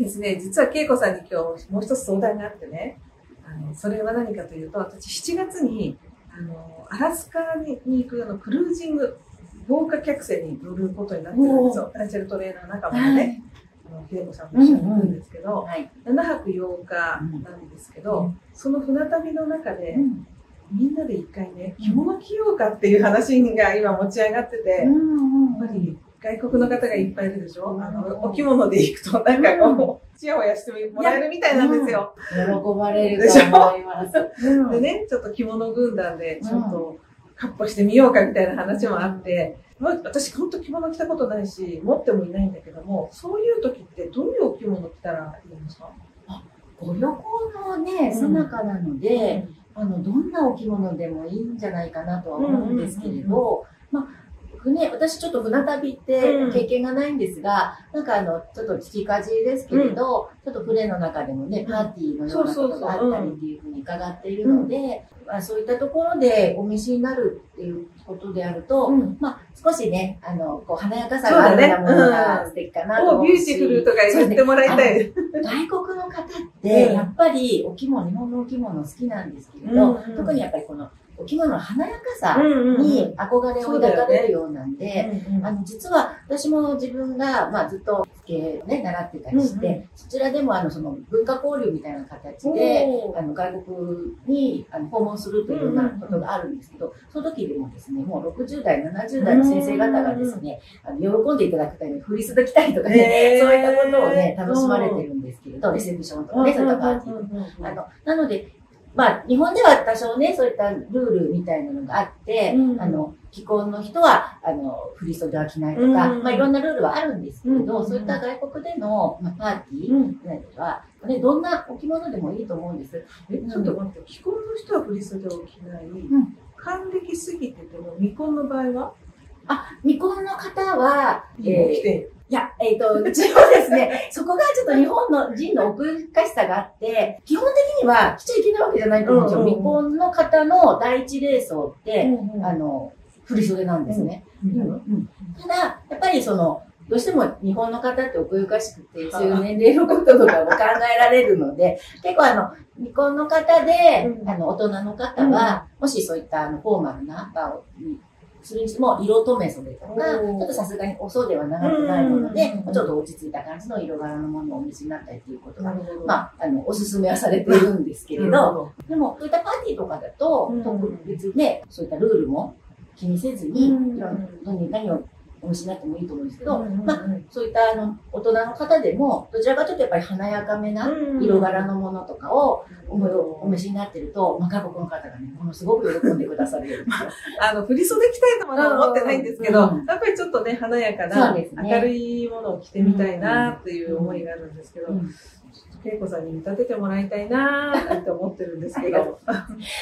ですね、実は恵子さんに今日もう一つ相談があってね、あのそれは何かというと、私7月にあのアラスカに行くあのクルージング、豪華客船に乗ることになってるんですよ。ランチェルトレーナー仲間でね。あの恵子さんと一緒に行くんですけど、はい。7泊8日なんですけど、うんその船旅の中で、うんみんなで一回ね、着物着ようかっていう話が今持ち上がってて、やっぱり外国の方がいっぱいいるでしょ、うん。あの、お着物で行くとなんかこう、ちやほやしてもらえるみたいなんですよ。喜ばれると思います。でね、ちょっと着物軍団でちょっと、闊歩してみようかみたいな話もあって、まあ、私本当着物着たことないし、持ってもいないんだけども、そういう時ってどういうお着物着たらいいんですか？ご旅行のね、うん。最中なので、あの、どんなお着物でもいいんじゃないかなとは思うんですけれど、まあ、船、私ちょっと船旅ってうん。経験がないんですが、なんかあの、ちょっと聞きかじですけれど、ちょっと船の中でもね、パーティーのようなことがあったりっていうふうに伺っているので、まあ、そういったところでお召しになるっていうことであると、うん。まあ、少しね、あの、こう、華やかさがあるようなものが素敵かなと思うし。お beautiful とか言ってもらいたい。外国の方って、うん。やっぱりお着物、日本のお着物好きなんですけれど、うん。うん。特にやっぱりこのお着物の華やかさんに憧れを抱かれるようなんで、あの、実は私も自分が、まあずっと着付けね、習ってたりして、うんうそちらでもあの、その文化交流みたいな形で、あの外国にあの訪問するというようなことがあるんですけど、その時でもですね、もう60代、70代の先生方がですね、あの喜んでいただくために振り袖着たりとかね、そういったことをね、楽しまれてるんですけれど、レセプションとかね、そういったパーティーとか。うんあの、なので、まあ、日本では多少ね、そういったルールみたいなのがあって、うん。あの、既婚の人は、あの、振り袖は着ないとか、うん。まあ、いろんなルールはあるんですけれど、うん。そういった外国での、まあ、パーティーうん。は、ね、どんなお着物でもいいと思うんです。えちょっと待って、既婚の人は振り袖を着ない。ん。還暦過ぎてても未婚の場合は？あ、未婚の方は、着えーて。いや、えっ、と、うちはですね、そこがちょっと日本の人の奥深しさがあって、基本的には着ちゃいけないわけじゃないと思うんですよ。うんうんうん。未婚の方の第一礼装って、うんあの、振り袖なんですね。うんうんただ、やっぱりその、どうしても日本の方って奥ゆかしくて、そういう年齢のこととかも考えられるので、結構あの、未婚の方で、うん。あの、大人の方は、もしそういったあの、フォーマルな場を、するにしても、色留め袖とか、ちょっとさすがにお袖は長くないものでうん、ちょっと落ち着いた感じの色柄のものをお召しになったりっていうことが。まあ、あの、おすすめはされているんですけれど、でも、そういったパーティーとかだと、うん。特別ね、そういったルールも気にせずに、何をお召しになってもいいと思うんですけど、うんまあ、そういったあの大人の方でも、どちらかというとやっぱり華やかめな色柄のものとかをおお召しになってると、まあ、外国の方がね、ものすごく喜んでくださるように。あの、振り袖着たいとまでは思ってないんですけど、うんやっぱりちょっとね、華やかそな、ね。明るいものを着てみたいなっていう思いがあるんですけど、うん恵子さんに見立ててもらいたいなって思ってるんですけど。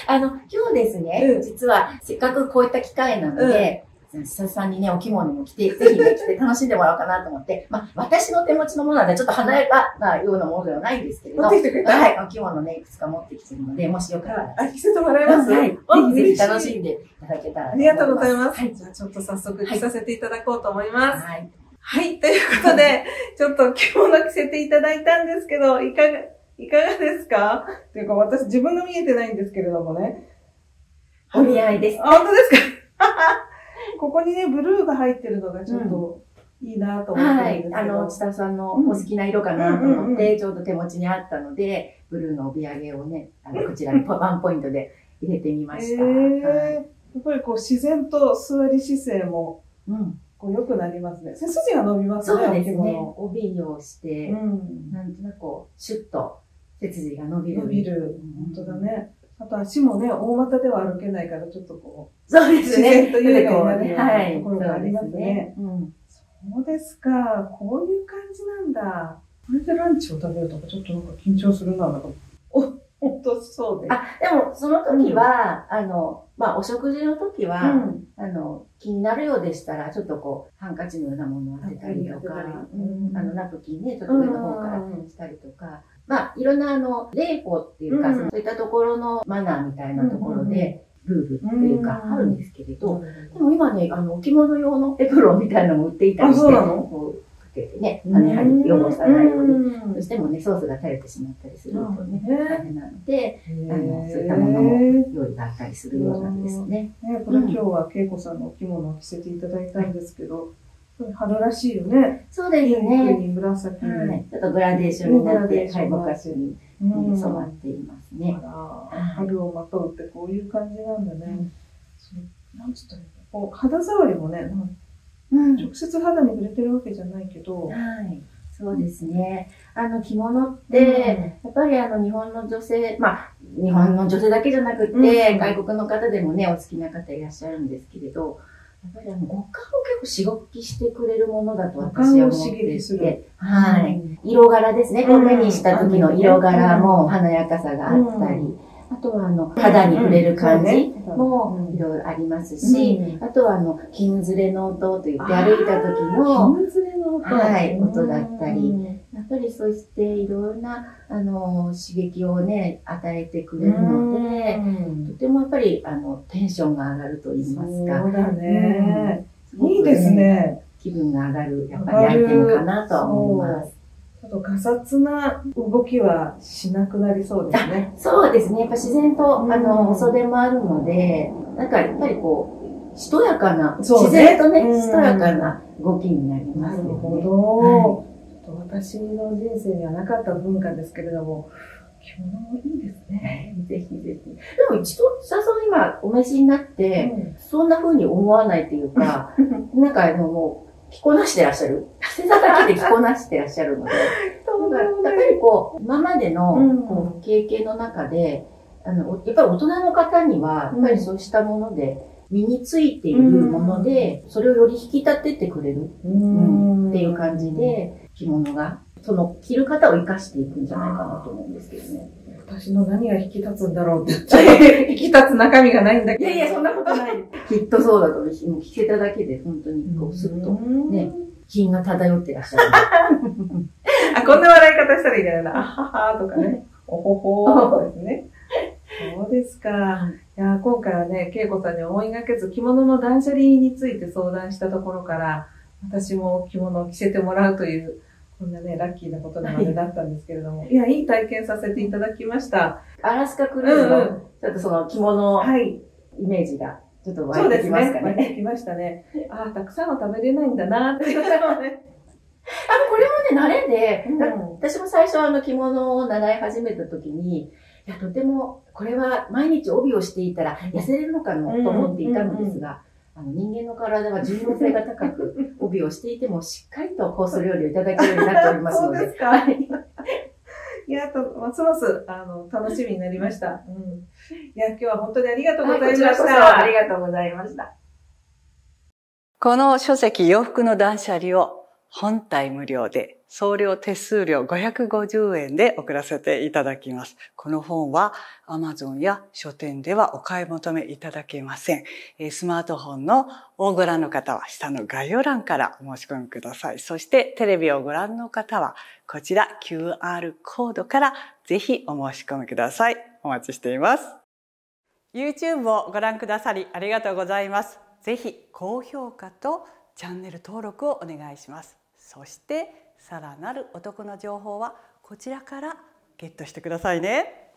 あの、今日ですね、うん。実はせっかくこういった機会なので、久々さんにね、お着物も着て、ぜひね、着て楽しんでもらおうかなと思って、まあ、私の手持ちのものはね、ちょっと華やかなようなものではないんですけれど、持ってきてくれた？はい、お着物ね、いくつか持ってきてるので、もしよかったら、あ、着せてもらえますはい。あぜひぜひ楽しんでいただけたらありがとうございます。はい。じゃあちょっと早速着させていただこうと思います。はい。はい、ということで、ちょっと着物着せていただいたんですけど、いかが、いかがですか？っていうか私自分が見えてないんですけれどもね。お似合いです。あ、本当ですか？ここにね、ブルーが入ってるのがちょっといいなと思ってはい。るんですけど。あの、千田さんのお好きな色かなと思って、ちょうど手持ちにあったので、ブルーの帯揚げをね、あのこちらにポ ワンポイントで入れてみました。えーはいやっぱりこう自然と座り姿勢もうん、こう良くなりますね。背筋が伸びますね、そうですね。帯をして、うん。なんとなくこう、シュッと背筋が伸びる。伸びる。本当だね。あと足もね、大股では歩けないから、ちょっとこそうでう、すね。自然というかになるようなはい。ところがありますね。うんそうですか。こういう感じなんだ。これでランチを食べるとか、ちょっとなんか緊張するな、なんか。お、本当そうで。あ、でも、その時は、あの、まあ、お食事の時は、うん。あの、気になるようでしたら、ちょっとこう、ハンカチのようなものを当てたりとか、うんあの、ナプキンね、ちょっと上の方からしたりとか、まあ、いろんなあの、礼法っていうか、うん。そういったところのマナーみたいなところで、ルールっていうか、うん。あるんですけれど、うでも今ね、あの、お着物用のエプロンみたいなのも売っていたりして、あそうなの？こうかけてね、あのやはり汚さないように。うん。どうしてもね、ソースが垂れてしまったりするとね、うんあれなので、あの、そういったものも用意があったりするようなんですね。ね、これ今日は恵子さんのお着物を着せていただいたんですけど、春らしいよね。そうですピンクね。に紫に。はい。ちょっとグラデーションになって、うんはい、ぼかしにうん染まっていますね。春をまとうってこういう感じなんだね。そうなんつったこう肌触りもね、うん。直接肌に触れてるわけじゃないけど、はい。そうですね。あの、着物って、やっぱりあの、日本の女性、まあ、日本の女性だけじゃなくて、うん外国の方でもね、お好きな方いらっしゃるんですけれど、ぱりあの、五感を結構刺激してくれるものだと私は思っていて、はい。うん。色柄ですね。こう目にした時の色柄うも華やかさがあったり、あとはあの、肌に触れる感じもいろいろありますし、うん。あとはあの、金ずれの音と言って歩いた時の、金ずれの音。はい音だったりうんやっぱりそうしていろんな、あの、刺激をね、与えてくれるので、うんとてもやっぱり、あの、テンションが上がると言いますか。そうだね。すごくいいです。ね。気分が上がる、やっぱりアイテムかなとは思います。ちょっとガサツな動きはしなくなりそうですね。そうですね。やっぱ自然と、うんあの、袖もあるので、なんかやっぱりこう、しとやかな、ね自然とね、うんしとやかな動きになりまなすよね。るほど。ちょっと私の人生にはなかった文化ですけれども、着物もいいですね。ぜひぜひ。でも一度、ささん今お召しになって、そんな風に思わないというか、なんかあのもう、着こなしてらっしゃる。着せただけで着こなしてらっしゃるので、なんかやっぱりこう、今までのうん。こう経験の中で、あの、やっぱり大人の方には、やっぱりそうしたもので、身についているもので、それをより引き立ててくれる、ううんっていう感じ。で、着物が、その着る方を生かしていくんじゃないかなと思うんですけどね。私の何が引き立つんだろうって言っちゃう。引き立つ中身がないんだけど。なことない。きっとそうだと思うし、もう着せただけで本当にこう、すっとね品が漂ってらっしゃる。あ、こんな笑い方したらいいんだよな。あははとかね。おほほーですね。そうですか。いや、今回はね、恵子さんに思いがけず着物の断捨離について相談したところから、私も着物を着せてもらうという、こんなね、ラッキーなことなまでだったんですけれども。いや、いい体験させていただきました。アラスカクルーズの、うんうんちょっとその着物はい。イメージが、ちょっと湧いてきますかね。ね。湧いてきましたね。ああ、たくさんは食べれないんだなっていうね。あの、これもね、慣れで、うんだ私も最初あの着物を習い始めた時に、いや、とても、これは毎日帯をしていたら痩せれるのかなと思っていたのですが、あの人間の体は順応性が高く、帯をしていてもしっかりとコース料理をいただけるようになっておりますので。そうですかはいいや、とますます、あの、楽しみになりました。うん。いや、今日は本当にありがとうございましこちらこそた。ありがとうございました。この書籍洋服の断捨離を本体無料で送料手数料550円で送らせていただきます。この本は Amazon や書店ではお買い求めいただけません。スマートフォンのをご覧の方は下の概要欄からお申し込みください。そしてテレビをご覧の方はこちら QR コードからぜひお申し込みください。お待ちしています。YouTube をご覧くださりありがとうございます。ぜひ高評価とチャンネル登録をお願いします。そしてさらなるお得な情報はこちらからゲットしてくださいね。